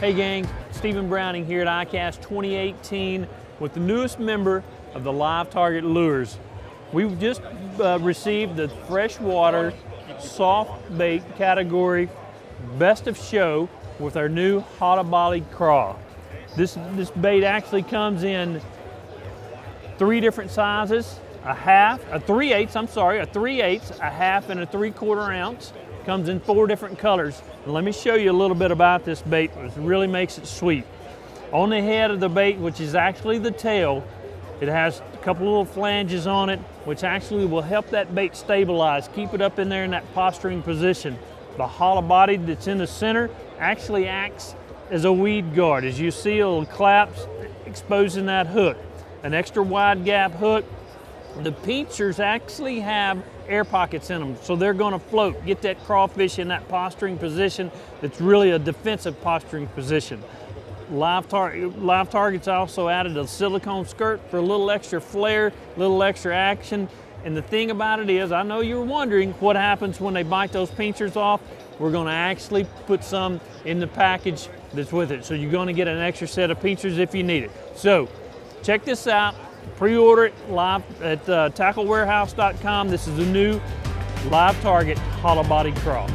Hey gang, Stephen Browning here at ICAST 2018 with the newest member of the LiveTarget Lures. We've just uh, received the freshwater soft bait category best of show with our new Hollow Craw. This, this bait actually comes in three different sizes, a half, a three eighths, I'm sorry, a three eighths, a half, and a three quarter ounce. Comes in four different colors. And let me show you a little bit about this bait, which really makes it sweet. On the head of the bait, which is actually the tail, it has a couple little flanges on it, which actually will help that bait stabilize, keep it up in there in that posturing position. The hollow body that's in the center actually acts as a weed guard. As you see, it'll collapse, exposing that hook. An extra wide gap hook. The pinchers actually have air pockets in them, so they're gonna float, get that crawfish in that posturing position that's really a defensive posturing position. Live, tar LiveTargets also added a silicone skirt for a little extra flair, a little extra action. And the thing about it is, I know you're wondering what happens when they bite those pinchers off. We're gonna actually put some in the package that's with it. So you're gonna get an extra set of pinchers if you need it. So check this out. Pre-order it live at uh, tacklewarehouse.com. This is the new LiveTarget hollow body craw.